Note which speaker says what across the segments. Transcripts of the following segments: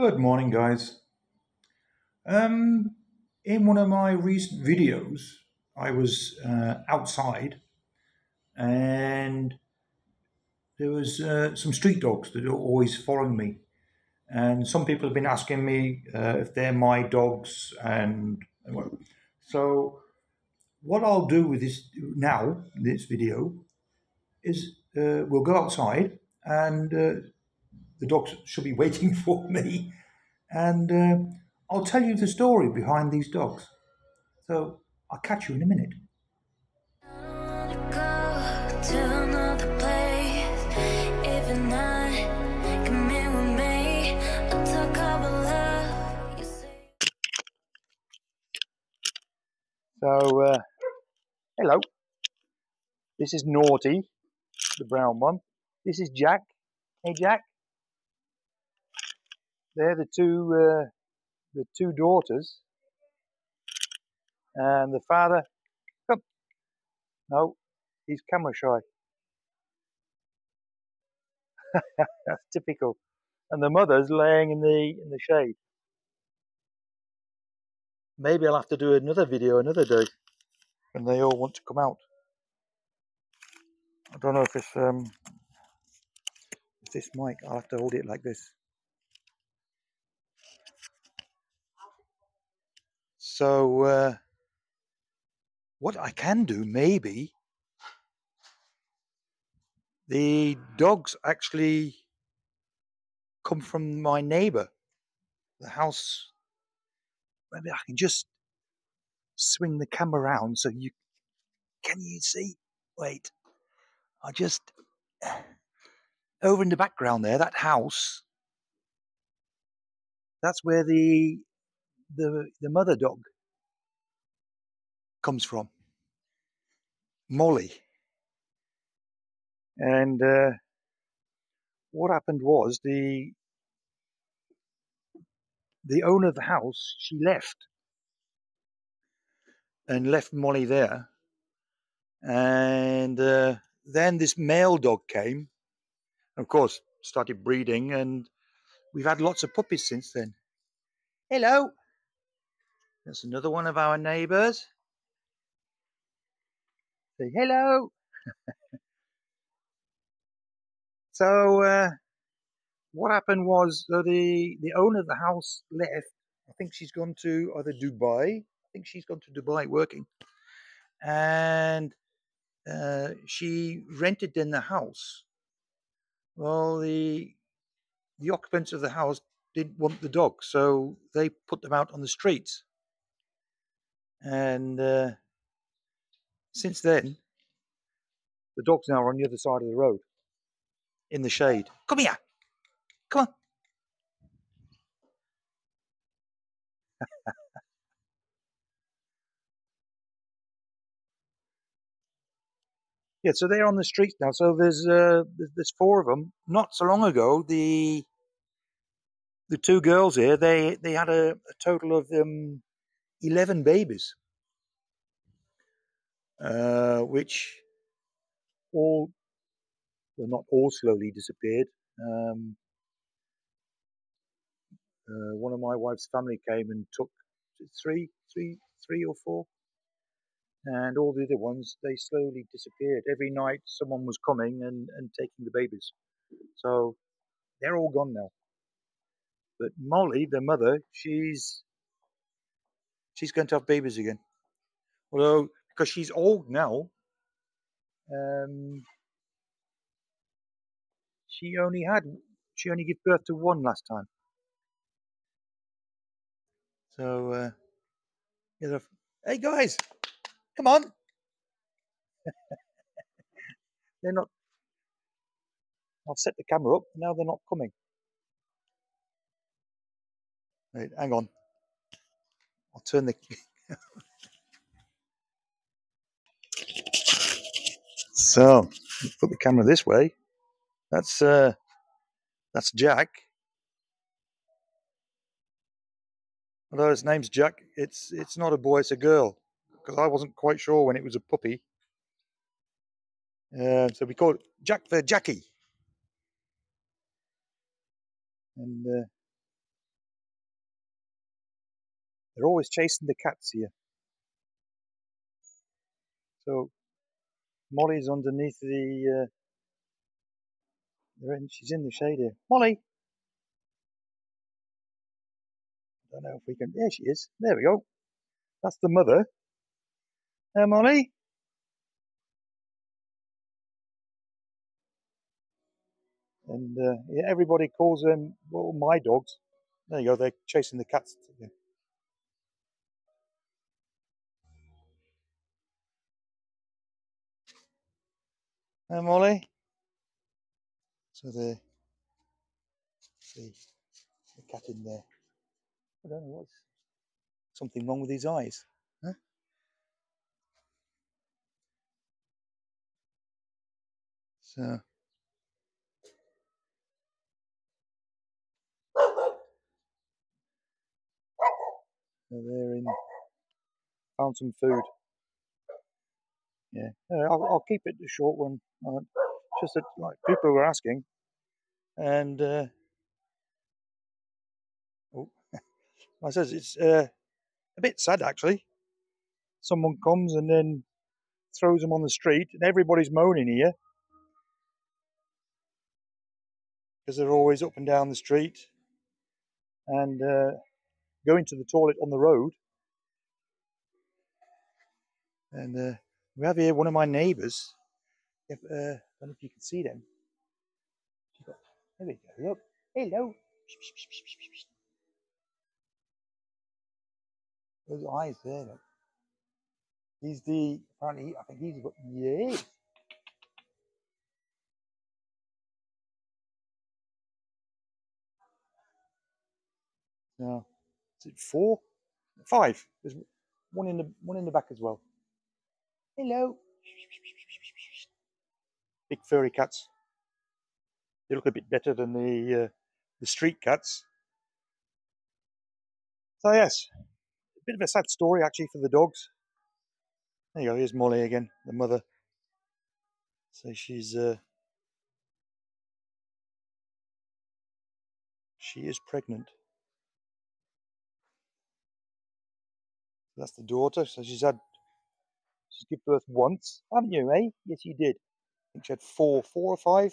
Speaker 1: Good morning, guys. Um, in one of my recent videos, I was uh, outside and there was uh, some street dogs that are always following me. And some people have been asking me uh, if they're my dogs and well, so what I'll do with this now, this video, is uh, we'll go outside and uh, the dogs should be waiting for me, and uh, I'll tell you the story behind these dogs. So I'll catch you in a minute. So, uh, hello. This is Naughty, the brown one. This is Jack. Hey, Jack. They're the two uh, the two daughters, and the father. Come, no, he's camera shy. That's typical. And the mother's laying in the in the shade. Maybe I'll have to do another video another day when they all want to come out. I don't know if it's um if this mic. I'll have to hold it like this. So, uh, what I can do, maybe, the dogs actually come from my neighbor, the house. Maybe I can just swing the camera around so you can you see? Wait, I just over in the background there, that house. That's where the the the mother dog comes from, Molly. And uh, what happened was the the owner of the house she left and left Molly there, and uh, then this male dog came, of course, started breeding, and we've had lots of puppies since then. Hello. That's another one of our neighbours. Say hello. so uh, what happened was the the owner of the house left. I think she's gone to either Dubai. I think she's gone to Dubai working, and uh, she rented in the house. Well, the the occupants of the house didn't want the dog, so they put them out on the streets. And uh, since then, the dog's now are on the other side of the road in the shade. Come here. Come on. yeah, so they're on the streets now. So there's uh, there's four of them. Not so long ago, the the two girls here they they had a, a total of um, 11 babies, uh, which all, well, not all slowly disappeared. Um, uh, one of my wife's family came and took three, three, three or four, and all the other ones they slowly disappeared. Every night, someone was coming and, and taking the babies, so they're all gone now. But Molly, the mother, she's she's going to have babies again. Although, because she's old now, um, she only had, she only gave birth to one last time. So, uh, hey guys, come on. they're not, I've set the camera up, now they're not coming. Right, hang on. I'll turn the. so, put the camera this way. That's uh, that's Jack. Although his name's Jack, it's it's not a boy, it's a girl. Because I wasn't quite sure when it was a puppy. Uh, so we call it Jack the Jackie. And uh, They're always chasing the cats here. So Molly's underneath the. Uh, in, she's in the shade here. Molly. I don't know if we can. There she is. There we go. That's the mother. There, Molly. And uh, yeah, everybody calls them well, my dogs. There you go. They're chasing the cats. Again. Molly. So the see the cat in there. I don't know what's something wrong with his eyes. So they're in found some food. Yeah, I'll, I'll keep it a short one. Uh, just that like people were asking, and uh, oh, I says it's uh, a bit sad actually. Someone comes and then throws them on the street, and everybody's moaning here because they're always up and down the street and uh, going to the toilet on the road. And uh, we have here one of my neighbours. If uh, I don't know if you can see them. There we go. Look, hello. Those eyes there. Look. He's the apparently. I think he's got yes. No, is it four? Five. There's one in the one in the back as well. Hello. Big furry cats. They look a bit better than the uh, the street cats. So yes, a bit of a sad story actually for the dogs. There you go. Here's Molly again, the mother. So she's uh, she is pregnant. That's the daughter. So she's had She's given birth once, haven't you, eh? Yes, you did. I think she had four, four or five.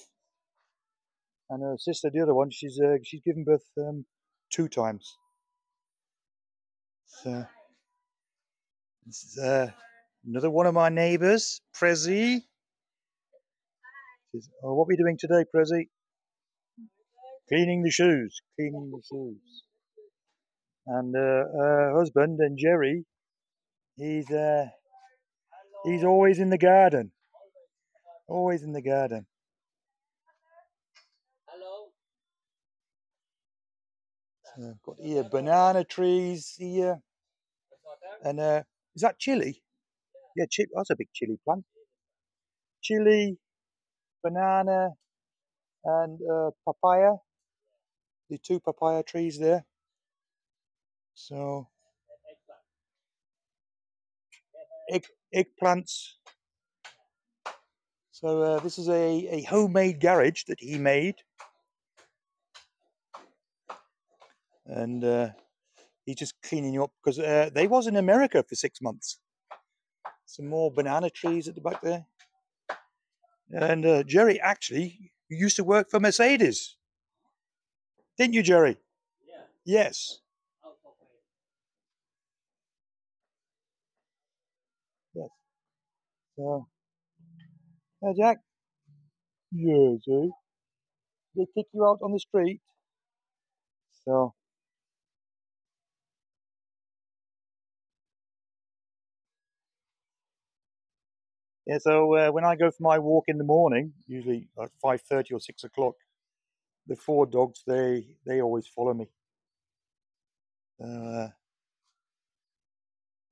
Speaker 1: And her sister, the other one, she's uh, she's given birth um, two times. So this is uh, another one of my neighbours, Prezi. Says, oh, what are we doing today, Prezi? Cleaning the shoes. Cleaning the shoes. And uh, her husband and Jerry, he's uh, He's always in the garden. Always in the garden. Hello. So I've got here banana trees here. And uh, is that chili? Yeah, chili. That's a big chili plant. Chili, banana, and uh, papaya. The two papaya trees there. So egg, eggplants. So uh, this is a, a homemade garage that he made. And uh, he's just cleaning you up because uh, they was in America for six months. Some more banana trees at the back there. And uh, Jerry actually used to work for Mercedes. Didn't you, Jerry? Yeah. Yes. So, hey Jack. Yeah, see. They kick you out on the street. So. Yeah, so uh, when I go for my walk in the morning, usually at five thirty or six o'clock, the four dogs they they always follow me. Uh,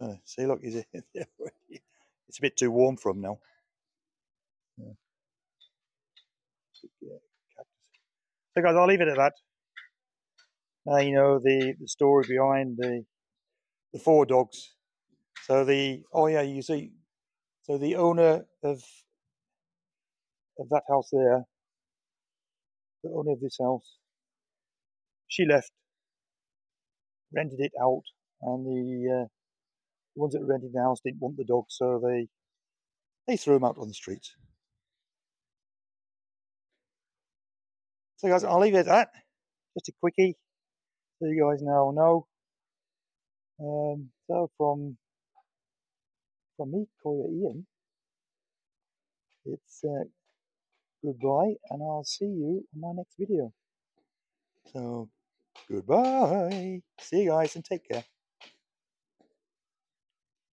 Speaker 1: uh, see, look, is it? Bit too warm for them now. So guys, I'll leave it at that. Now you know the, the story behind the the four dogs. So the oh yeah, you see, so the owner of of that house there, the owner of this house, she left, rented it out, and the, uh, the ones that were renting the house didn't want the dog, so they they threw him out on the street. So guys, I'll leave it at that. Just a quickie, so you guys now know. Um, so from from me, Kuya Ian, it's uh, goodbye, and I'll see you on my next video. So goodbye. See you guys and take care.